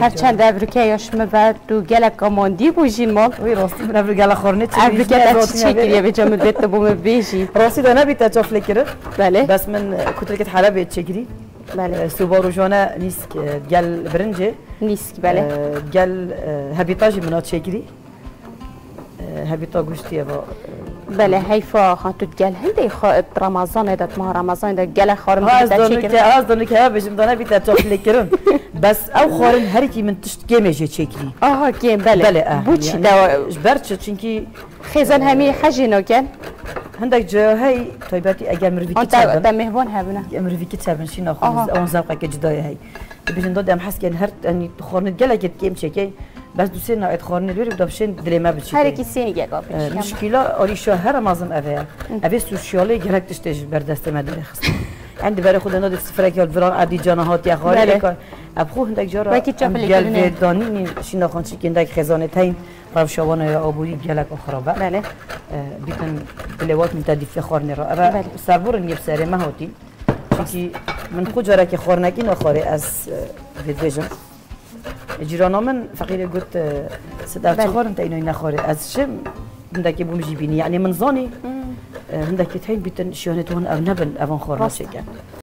هرچند ابروکه یاشمه و دو گلک کاماندی بوجین مال وی راستی. من ابرو گل خورنه چی ابروکه تا چی کریه به جامد بیت بوم بیجی؟ راستی دانه بیت چاف لکره. بله. بس من کتلکت حلب چکری بله. سوبار و جانه نیست گل برنجه. نیست بله. گل هبیتاجی منات هبیتا بله حیفا خان هندی خا رمضان داد ما رمضان که بجم دانه بیت چاف لکرم بس او خارن هر کی من تشت بله. بله بو چی يعني دوا برچه چونکی خیزن همی حجی نوکن هندك جاهي طيباتي اگر مروي انت كتابن تا مهوان هبنا مروي كتابن شي آها. ناخذ اون زوقه كجداي هي بس دوسي نوع خورن الوري بدا بشين دلي ما بتشي هر کی سینی گل بابش مشكلة اولي شو هر مازم افيا افي سوشيالي جرك تشتج بردست دل خص عندي بري خود نادي سفرك يا الفران عادي جانهات يا بله. خاري ابخو هندك جارا. داني شي ناخذ شي كندك خزانه تاين قرب شوانا يا ابوري جلك خرابه. بله. بیتن بلوات متدیف خورنی را. بله. و سربور نیب سری ما هاتی. چونکی من خود جاره که خورنکی نخوره از ویدویژن جیرانا من فقیر گوت صدر بله. چه خورن تا اینو نخوره از شم هندکی بوم جیبینی یعنی من زانی هندکی تاین بیتن شیانه تون او نبن اوان خورنا راسته. شکن